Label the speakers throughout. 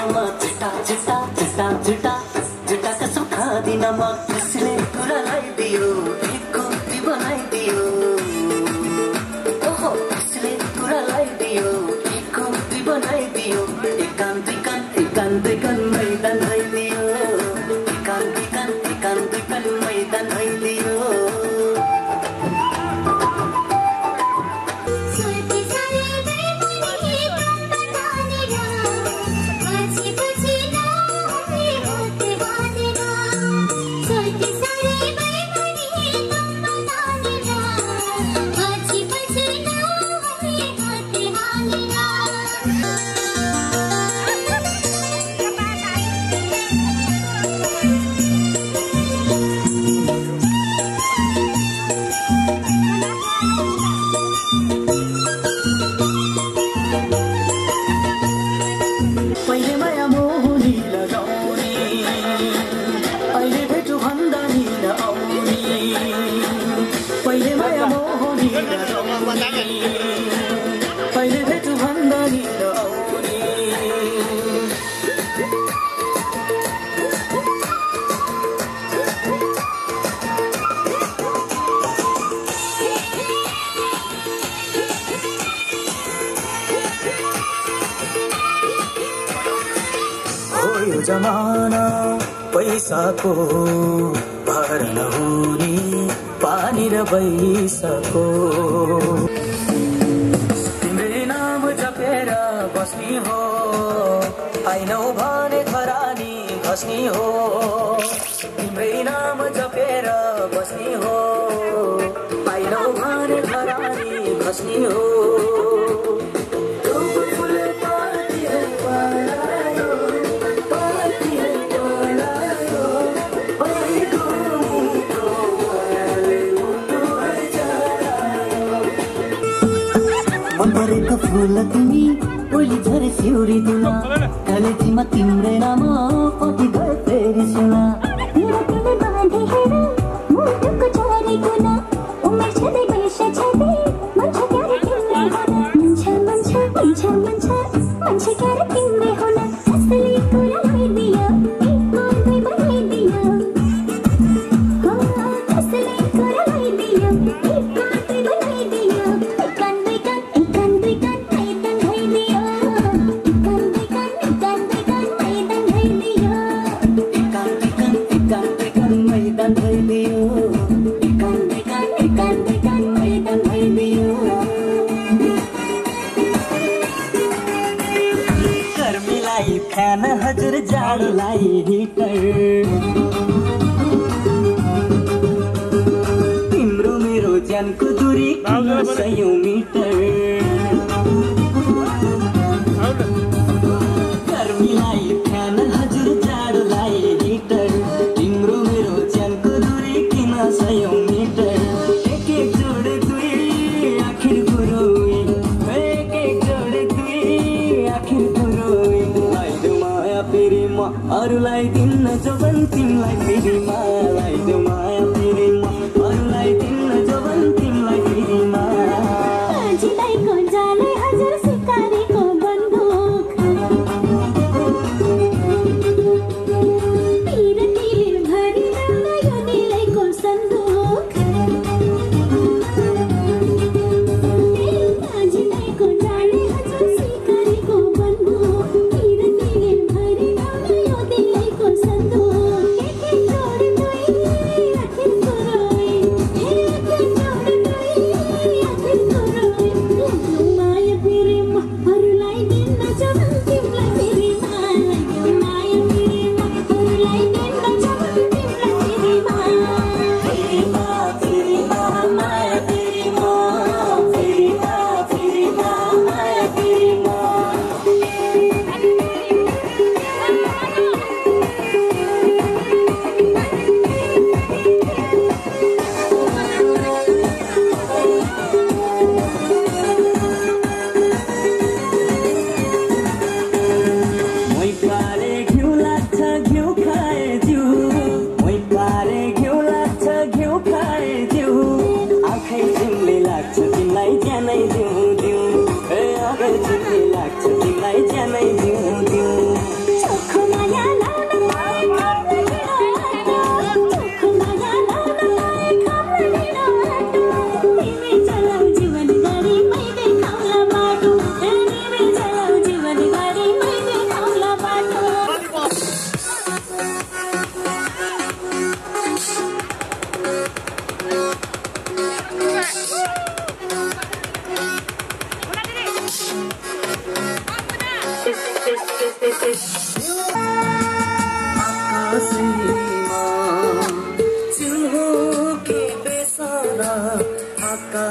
Speaker 1: नमक चिता चिता चिता चिता चिता कसम खा दी नमक भइसको भर नहुनी पानी र भइसको तिम्रै नाम जपेर बस्ने हो आइनौ भने खरानी खस्ने हो। तिम्रै नाम जपेर बस्ने हो आइनौ भने खरानी खस्ने हो। गरेको फुल तिमी ओली झरे सिउरी दुला कलेजीमा तिम्रै नाम पति गए फेरि सुना। ज्ञानको दूरी किन सयौँ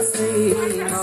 Speaker 1: आकाशैमा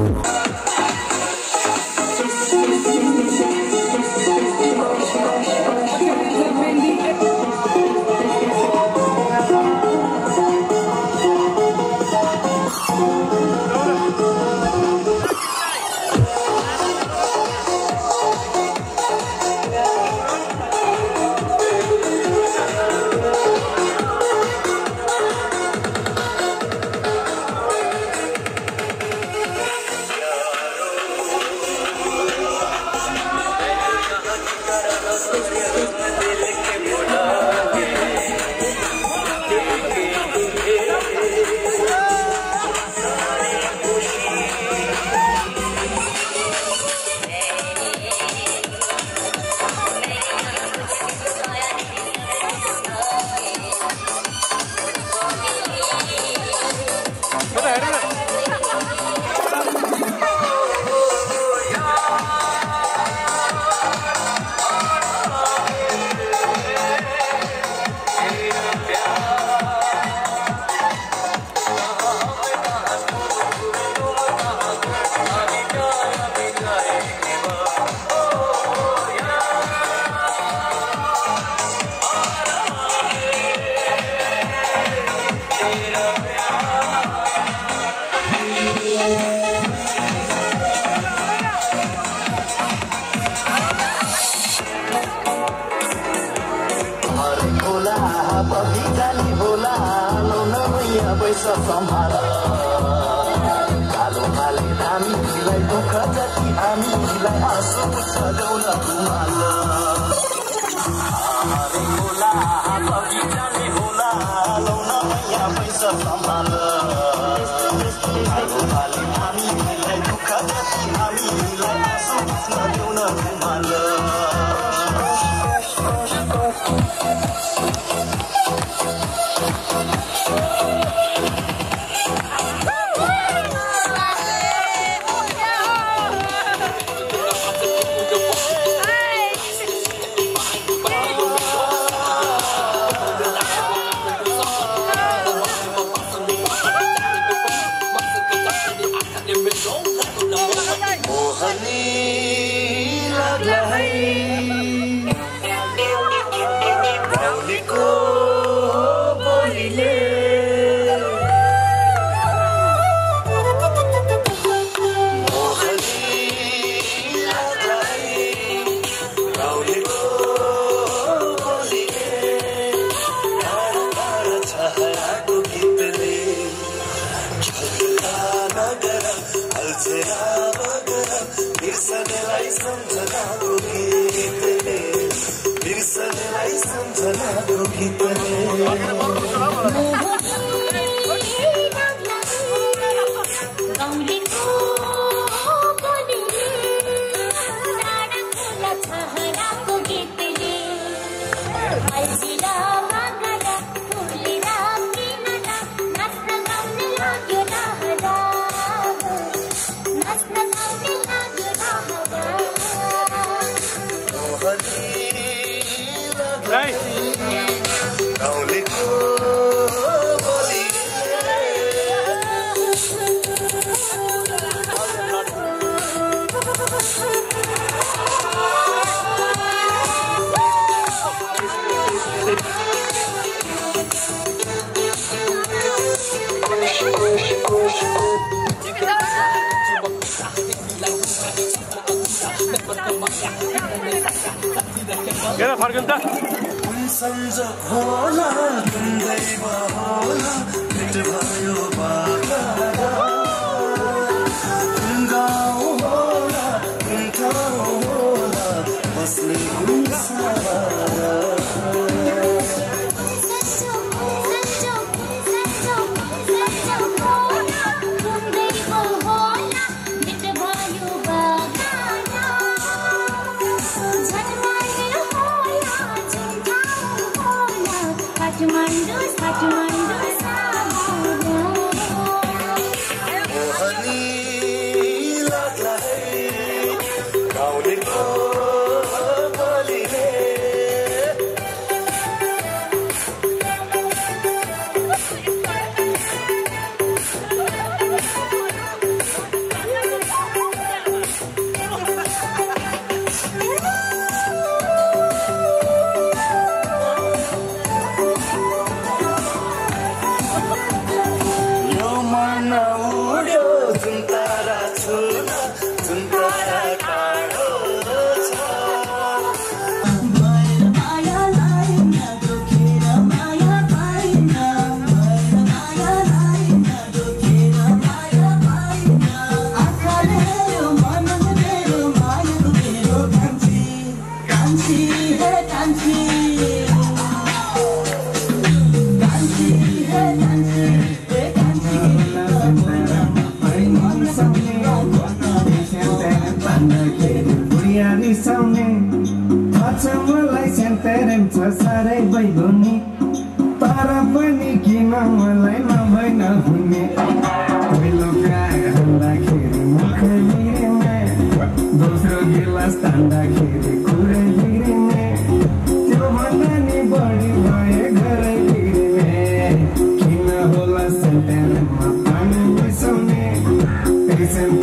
Speaker 1: Let's. रहेछ सम्हाल। कालोमाले हामीलाई दुःख जति हामीलाई आँसु छजाउन धुमाल पैसा हामीलाई दुःख जति हामीलाई आँसु छजाउन धुमाल
Speaker 2: দুঃখিত Now Eyvallah
Speaker 3: back to my
Speaker 2: Father.
Speaker 4: Dicen,